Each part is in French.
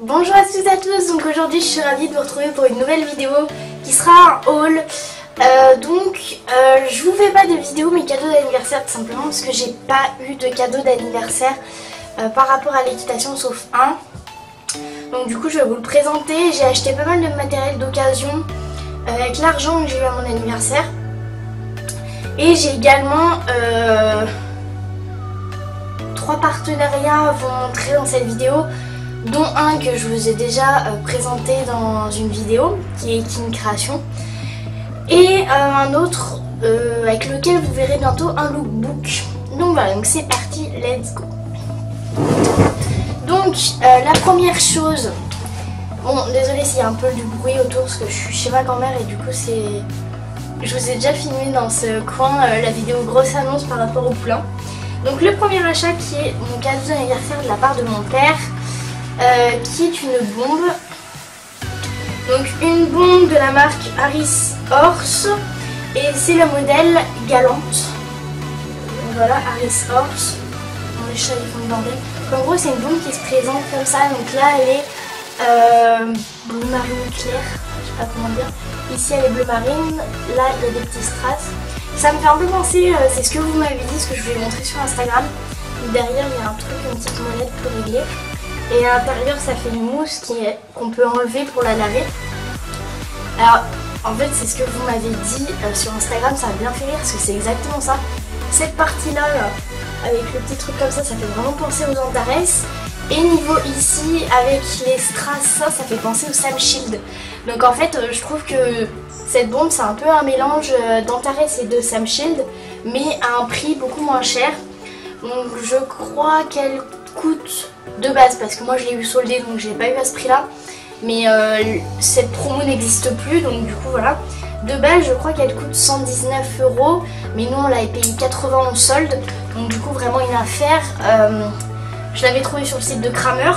Bonjour à toutes et à tous, donc aujourd'hui je suis ravie de vous retrouver pour une nouvelle vidéo qui sera un haul. Euh, donc euh, je vous fais pas de vidéo mes cadeaux d'anniversaire tout simplement parce que j'ai pas eu de cadeau d'anniversaire euh, par rapport à l'équitation sauf un. Donc du coup je vais vous le présenter, j'ai acheté pas mal de matériel d'occasion avec l'argent que j'ai eu à mon anniversaire. Et j'ai également trois partenariats à vous montrer dans cette vidéo dont un que je vous ai déjà euh, présenté dans une vidéo qui est une création et euh, un autre euh, avec lequel vous verrez bientôt un lookbook. Donc voilà donc c'est parti let's go. Donc la première chose bon désolé s'il y a un peu du bruit autour parce que je suis chez ma grand-mère et du coup c'est je vous ai déjà filmé dans ce coin la vidéo grosse annonce par rapport au plan donc le premier achat qui est mon cadeau d'anniversaire de la part de mon père euh, qui est une bombe. Donc une bombe de la marque Harris Horse et c'est le modèle Galante. voilà, Harris Horse. les chats En gros c'est une bombe qui se présente comme ça. Donc là elle est euh, bleu marine clair, je sais pas comment dire. Ici elle est bleu marine, là il y a des petits strass. Ça me fait un peu penser, euh, c'est ce que vous m'avez dit, ce que je vous ai montré sur Instagram. Derrière il y a un truc, une petite molette pour régler. Et à l'intérieur, ça fait une mousse qu'on peut enlever pour la laver. Alors, en fait, c'est ce que vous m'avez dit euh, sur Instagram, ça a bien fait rire parce que c'est exactement ça. Cette partie-là, avec le petit truc comme ça, ça fait vraiment penser aux Antares. Et niveau ici, avec les strass, ça, ça fait penser au Sam Shield. Donc en fait, euh, je trouve que cette bombe, c'est un peu un mélange euh, d'Antares et de Sam Shield, mais à un prix beaucoup moins cher. Donc je crois qu'elle coûte de base parce que moi je l'ai eu soldé donc je l'ai pas eu à ce prix là mais euh, cette promo n'existe plus donc du coup voilà. De base je crois qu'elle coûte 119 euros mais nous on l'avait payé 80 en solde. Donc du coup vraiment une affaire. Euh, je l'avais trouvé sur le site de Kramer.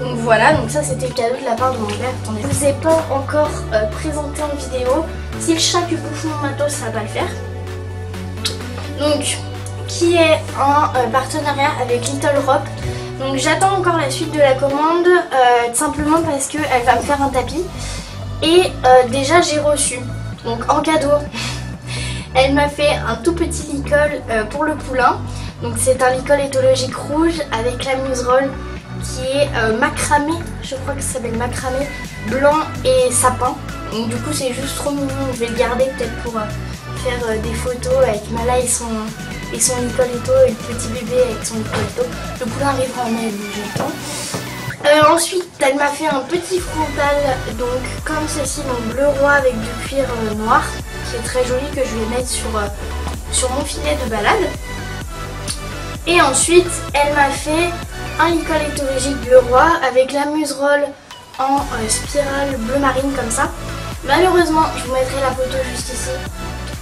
Donc voilà. Donc ça c'était le cadeau de la part de mon père. Attendez. Je vous ai pas encore euh, présenté en vidéo. Si le chat qui bouffe mon matos ça va pas le faire. Donc qui est en euh, partenariat avec Little Rope. Donc j'attends encore la suite de la commande, euh, simplement parce qu'elle va me faire un tapis. Et euh, déjà j'ai reçu, donc en cadeau, elle m'a fait un tout petit licol pour le poulain. Donc c'est un licol éthologique rouge avec la muserolle qui est macramé, je crois que ça s'appelle macramé, blanc et sapin. Donc du coup c'est juste trop mignon, je vais le garder peut-être pour faire des photos avec Mala et son, et son Nicolito et le petit bébé avec son Nicolito. Le poulain arrivera en j'attends. Euh, ensuite, elle m'a fait un petit frontal, donc comme ceci, donc bleu roi avec du cuir euh, noir, qui est très joli, que je vais mettre sur, euh, sur mon filet de balade. Et ensuite, elle m'a fait un rigide bleu roi avec la muserolle en spirale bleu marine comme ça. Malheureusement, je vous mettrai la photo juste ici.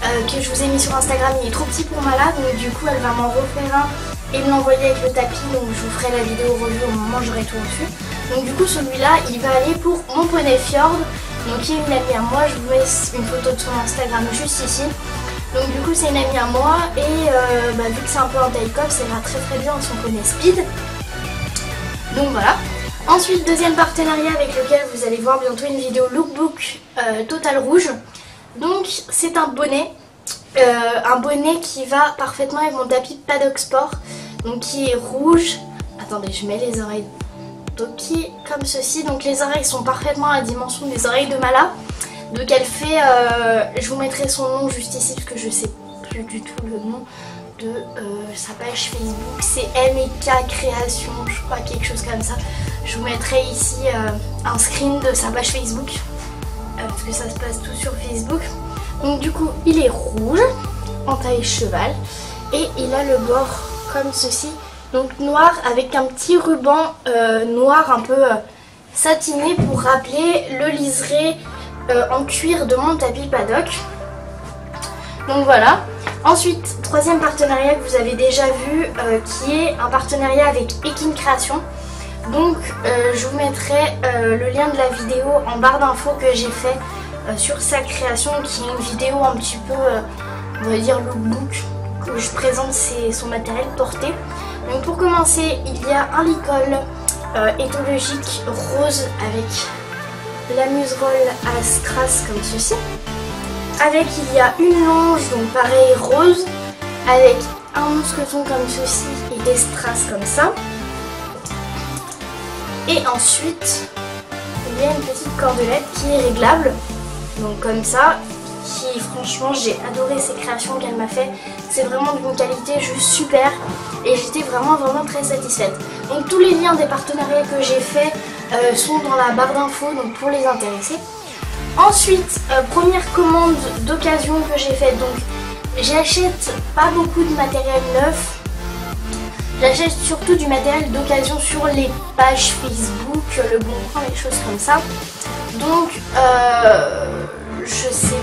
Euh, que je vous ai mis sur Instagram, il est trop petit pour Mala, donc du coup elle va m'en refaire un et me l'envoyer avec le tapis, donc je vous ferai la vidéo revue au moment où j'aurai tout reçu. Donc du coup celui-là, il va aller pour mon poney Fjord, donc il est une amie à moi, je vous mets une photo de son Instagram juste ici. Donc du coup c'est une amie à moi et euh, bah, vu que c'est un peu un taille-cop, ça va très très bien son poney Speed. Donc voilà. Ensuite, deuxième partenariat avec lequel vous allez voir bientôt une vidéo lookbook euh, Total Rouge. Donc c'est un bonnet, euh, un bonnet qui va parfaitement avec mon tapis Paddock Sport, donc qui est rouge. Attendez, je mets les oreilles qui comme ceci. Donc les oreilles sont parfaitement à la dimension des oreilles de Mala. Donc elle fait, euh, je vous mettrai son nom juste ici parce que je sais plus du tout le nom de euh, sa page Facebook. C'est MEK Création, je crois quelque chose comme ça. Je vous mettrai ici un screen de sa page Facebook. Euh, parce que ça se passe tout sur Facebook. Donc du coup, il est rouge, en taille cheval, et il a le bord comme ceci, donc noir avec un petit ruban euh, noir un peu euh, satiné pour rappeler le liseré en cuir de mon tapis paddock. Donc voilà. Ensuite, troisième partenariat que vous avez déjà vu, qui est un partenariat avec Ekin Création. Donc euh, je vous mettrai euh, le lien de la vidéo en barre d'infos que j'ai fait euh, sur sa création qui est une vidéo un petit peu, on va dire lookbook, où je présente son matériel porté. Donc pour commencer, il y a un licol éthologique rose avec la muserolle à strass comme ceci. Avec il y a une longe donc pareil rose avec un mousqueton comme ceci et des strass comme ça. Et ensuite il y a une petite cordelette qui est réglable. Donc comme ça qui franchement j'ai adoré ces créations qu'elle m'a fait. C'est vraiment d'une qualité juste super. Et j'étais vraiment vraiment très satisfaite. Donc tous les liens des partenariats que j'ai fait euh, sont dans la barre d'infos donc pour les intéresser. Ensuite euh, première commande d'occasion que j'ai faite. Donc j'achète pas beaucoup de matériel neuf J'achète surtout du matériel d'occasion sur les pages Facebook, le bon coin, les choses comme ça. Donc, euh, je sais.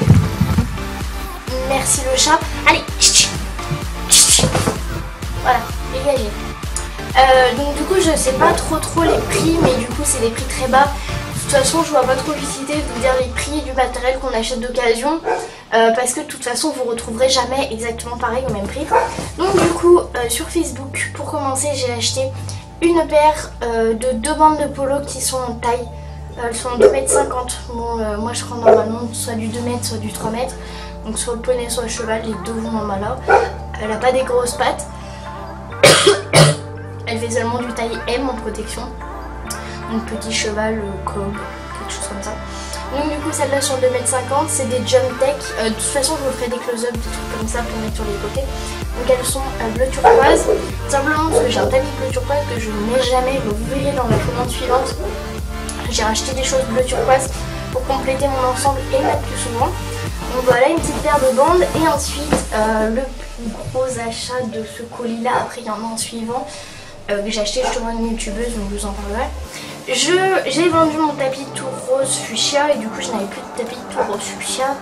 Merci le chat. Allez, voilà, dégagez. Euh, donc du coup je sais pas trop trop les prix mais du coup c'est des prix très bas toute façon, je vois pas trop l'utilité de vous dire les prix du matériel qu'on achète d'occasion euh, parce que de toute façon, vous retrouverez jamais exactement pareil au même prix. Donc du coup, euh, sur Facebook, pour commencer, j'ai acheté une paire euh, de deux bandes de polo qui sont en taille. elles sont en 2m50. Bon, moi je prends normalement soit du 2m, soit du 3m. Donc soit le poney, soit le cheval, les deux vont en là. Elle a pas des grosses pattes. Elle fait seulement du taille M en protection un petit cheval euh, comme quelque chose comme ça. Donc du coup celles-là sont 2m50, c'est des jump tech. Euh, de toute façon je vous ferai des close-up, des trucs comme ça pour mettre sur les côtés. Donc elles sont euh, bleu turquoise. Simplement parce que j'ai un tamis bleu turquoise que je mets jamais. vous verrez dans la commande suivante. J'ai racheté des choses bleu turquoise pour compléter mon ensemble et mettre plus souvent. Donc voilà une petite paire de bandes et ensuite le plus gros achat de ce colis là, après il y en a en suivant que j'ai acheté justement une youtubeuse donc je vous en parlerai. J'ai vendu mon tapis tout rose fuchsia et du coup je n'avais plus de tapis tout rose fuchsia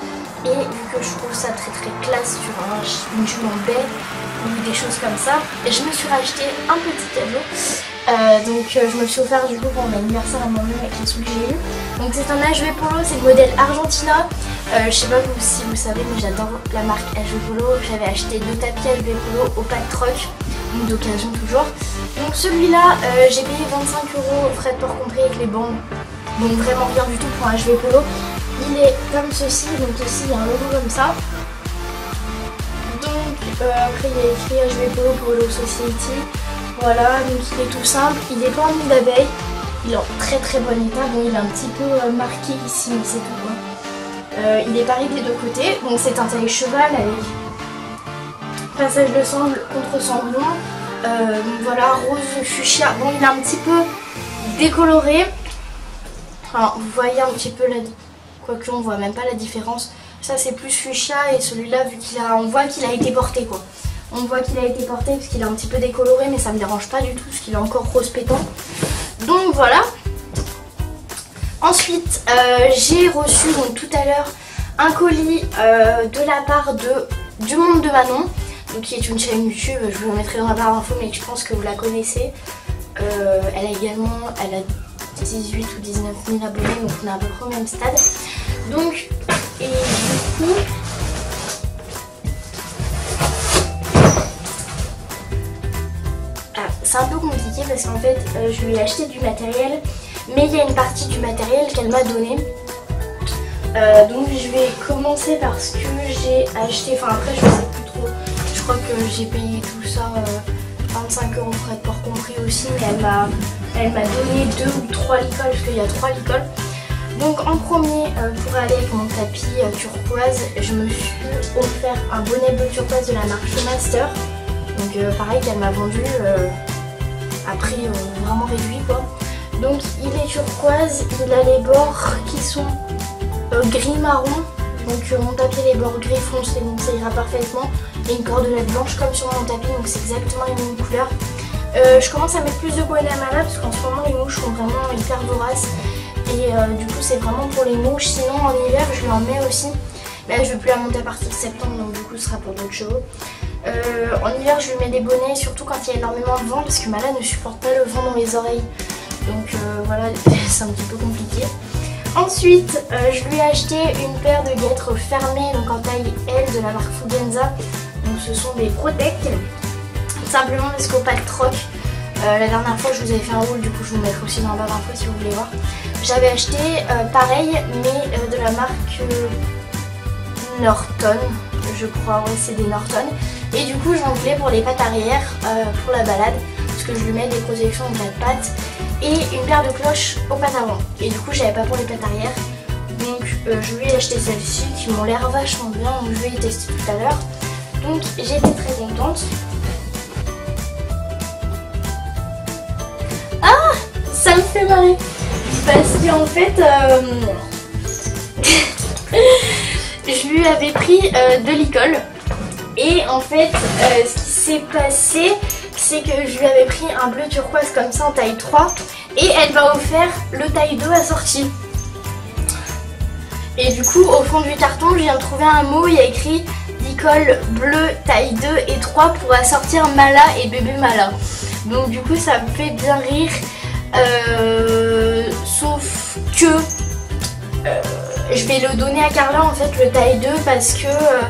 et vu que je trouve ça très très classe sur un, jument baie ou des choses comme ça, je me suis racheté un petit cadeau. Euh, donc euh, je me suis offert du coup pour mon anniversaire à moi-même avec les sous que j'ai eu. Donc c'est un HV Polo, c'est le modèle Argentina. Euh, je sais pas si vous savez mais j'adore la marque HV Polo. J'avais acheté deux tapis HV Polo au pack troc d'occasion toujours. Donc celui-là, euh, j'ai payé 25 euros frais de port compris avec les bandes. Donc vraiment bien du tout pour un HV Polo. Il est comme ceci, donc ici il y a un logo comme ça. Donc euh, après il y a écrit HV Polo Polo Society. Voilà, donc il est tout simple. Il est pas en mine d'abeille. Il est en très très bon état. Bon il est un petit peu euh, marqué ici, mais c'est tout. Hein. il est pareil des deux côtés. Donc c'est un taille cheval avec passage de sangle contre sanglon. Euh, voilà, rose fuchsia. Bon, il est un petit peu décoloré. Alors, vous voyez un petit peu la... Quoique on voit même pas la différence. Ça, c'est plus fuchsia et celui-là, vu qu'il a... On voit qu'il a été porté, quoi. On voit qu'il a été porté parce qu'il est un petit peu décoloré, mais ça me dérange pas du tout parce qu'il est encore rose pétant. Donc, voilà. Ensuite, euh, j'ai reçu donc tout à l'heure un colis euh, de la part de du monde de Manon qui est une chaîne YouTube, je vous mettrai dans la barre d'infos mais je pense que vous la connaissez. Euh, elle a également elle a 18 ou 19 000 abonnés donc on est à peu près au même stade. Donc et du coup ah, c'est un peu compliqué parce qu'en fait euh, je lui ai acheté du matériel mais il y a une partie du matériel qu'elle m'a donné. Euh, donc je vais commencer parce que j'ai acheté, enfin après je sais crois que j'ai payé tout ça 25 euh, euros frais de port compris aussi. Elle m'a elle m'a donné deux ou trois licoles parce qu'il y a trois licoles. Donc en premier, euh, pour aller avec mon tapis euh, turquoise, je me suis offert un bonnet bleu turquoise de la marque Master. Donc pareil qu'elle m'a vendu à prix vraiment réduit quoi. Donc il est turquoise, il a les bords qui sont gris marron. Donc mon tapis les bords gris foncé donc ça ira parfaitement et une cordelette blanche comme sur mon tapis, donc c'est exactement les mêmes couleurs. Euh, je commence à mettre plus de bonnet à ma parce qu'en ce moment les mouches sont vraiment hyper voraces et euh, du coup c'est vraiment pour les mouches. Sinon en hiver je en mets aussi. Là je vais plus la monter à partir de septembre donc du coup ce sera pour d'autres chevaux. Euh, en hiver je lui mets des bonnets surtout quand il y a énormément de vent parce que Mala ne supporte pas le vent dans les oreilles. Donc voilà c'est un petit peu compliqué. Ensuite, je lui ai acheté une paire de guêtres fermées, donc en taille L de la marque Fugenza ce sont des Protec. Simplement parce qu'au pack troc, Euh, la dernière fois je vous avais fait un haul, du coup je vous mettrai aussi dans la barre d'infos si vous voulez voir. J'avais acheté euh, pareil mais de la marque Norton, je crois, ouais c'est des Norton. Et du coup j'en voulais pour les pattes arrière, pour la balade, parce que je lui mets des protections de la patte et une paire de cloches au pattes avant. Et du coup j'avais pas pour les pattes arrière. Donc je lui ai acheté celles-ci qui m'ont l'air vachement bien, donc je vais les tester tout à l'heure. Donc j'étais très contente. Ah Ça me fait marrer Parce qu'en fait, euh, je lui avais pris euh, de l'école. Et en fait, euh, ce qui s'est passé, c'est que je lui avais pris un bleu turquoise comme ça en taille 3. Et elle m'a offert le taille 2 assorti. Et du coup, au fond du carton, je viens de trouver un mot, il y a écrit Nicole bleu taille 2 et 3 pour assortir Mala et bébé Mala. Donc du coup ça me fait bien rire. Euh, sauf que euh, je vais le donner à Carla en fait le taille 2 parce que euh,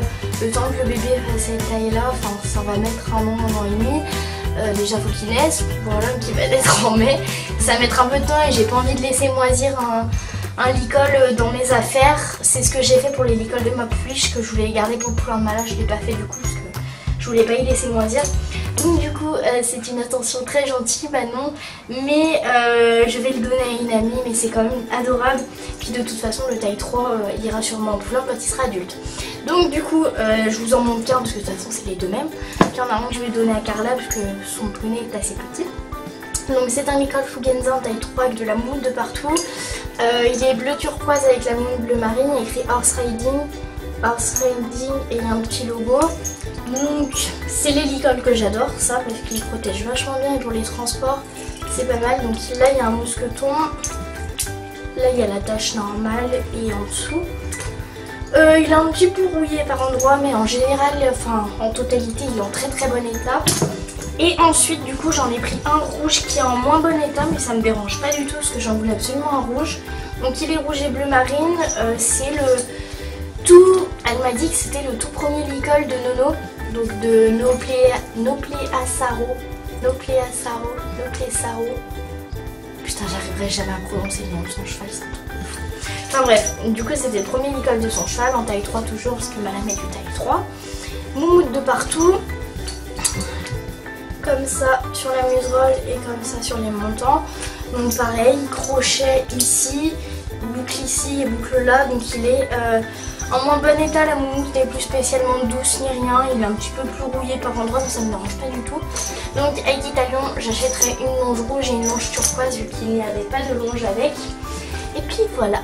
le temps que le bébé fasse cette taille là, enfin ça va mettre un an, un an et demi. déjà faut qu'il naisse, voilà qui va naître en mai. Ça va mettre un peu de temps et j'ai pas envie de laisser moisir un, un licol euh, dans mes affaires. C'est ce que j'ai fait pour les licols de ma pouliche que je voulais garder pour le de malade. Je l'ai pas fait du coup parce que je voulais pas y laisser moisir. Donc du coup euh, c'est une attention très gentille Manon mais euh, je vais le donner à une amie mais c'est quand même adorable. Puis de toute façon le taille 3 ira sûrement en plein quand il sera adulte. Donc du coup je vous en montre qu'un parce que de toute façon c'est les deux mêmes. Puis en un que je vais donner à Carla parce que son poney est assez petit. Donc c'est un licol Fugenza en taille 3 avec de la moule de partout. Euh, il est bleu turquoise avec la moule bleu marine, il écrit Horse Riding, Horse Riding et il y a un petit logo. Donc c'est les licoles que j'adore, ça, parce qu'il protège vachement bien et pour les transports c'est pas mal. Donc là il y a un mousqueton, là il y a la tache normale et en dessous. Euh, il est un petit peu rouillé par endroits mais en général, enfin en totalité il est en très très bon état. Et ensuite du coup j'en ai pris un rouge qui est en moins bon état mais ça me dérange pas du tout parce que j'en voulais absolument un rouge. Donc il est rouge et bleu marine, euh, c'est le tout, elle m'a dit que c'était le tout premier licol de Nono, donc de Noplé Asaro, Noplé Asaro, Noplé Saro. Putain j'arriverai jamais à prononcer le nom de son cheval, Enfin bref, du coup c'était le premier licol de son cheval en taille 3 toujours parce que madame est du taille 3. Moumoute de partout, comme ça sur la muserolle et comme ça sur les montants. Donc pareil, crochet ici, boucle ici et boucle là. Donc il est euh, en moins bon état, la moumoute n'est plus spécialement douce ni rien. Il est un petit peu plus rouillé par endroits mais ça ne me dérange pas du tout. Donc avec Italion, j'achèterai une longe rouge et une longe turquoise vu qu'il n'y avait pas de longe avec. Et puis voilà.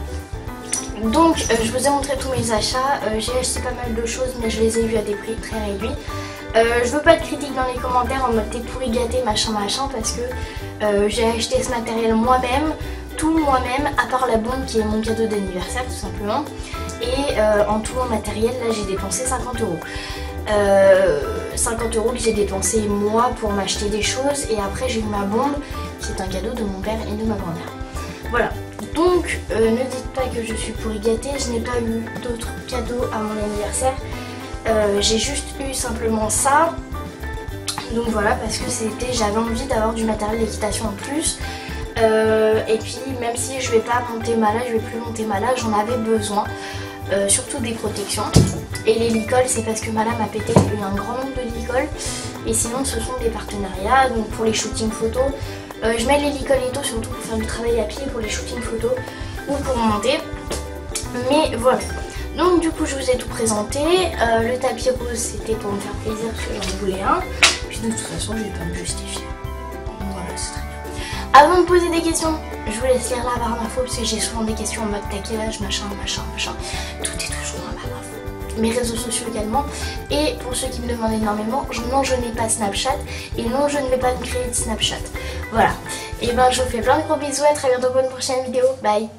Donc euh, je vous ai montré tous mes achats, euh, j'ai acheté pas mal de choses mais je les ai vus à des prix très réduits. Euh, je veux pas de critiques dans les commentaires en mode t'es pourri gâté machin machin parce que euh, j'ai acheté ce matériel moi-même, tout moi-même à part la bombe qui est mon cadeau d'anniversaire tout simplement. Et euh, en tout mon matériel là j'ai dépensé 50 euros. 50 euros que j'ai dépensé moi pour m'acheter des choses et après j'ai eu ma bombe qui est un cadeau de mon père et de ma grand-mère. Voilà, donc ne dites pas que je suis pourri gâté, je n'ai pas eu d'autres cadeaux à mon anniversaire. Euh, j'ai juste eu simplement ça. Donc voilà, parce que c'était, j'avais envie d'avoir du matériel d'équitation en plus. Euh, et puis même si je vais pas monter malade, je vais plus monter malade, j'en avais besoin. Euh, surtout des protections. Et les licoles, c'est parce que madame a pété, il y un grand nombre de licoles. Et sinon, ce sont des partenariats. Donc pour les shootings photos, je mets les licoles et tout, surtout pour faire du travail à pied, pour les shootings photos ou pour monter. Mais voilà. Donc du coup je vous ai tout présenté. Euh, le tapis rose c'était pour me faire plaisir parce que j'en voulais un. Puis de toute façon je vais pas me justifier. Voilà c'est très bien. Avant de poser des questions, je vous laisse lire la barre d'infos parce que j'ai souvent des questions en mode âge, machin, machin, machin. Tout est toujours dans la barre d'infos. Mes réseaux sociaux également. Et pour ceux qui me demandent énormément, non je n'ai pas Snapchat et non je ne vais pas me créer de Snapchat. Voilà. Et ben je vous fais plein de gros bisous, à très bientôt pour une prochaine vidéo. Bye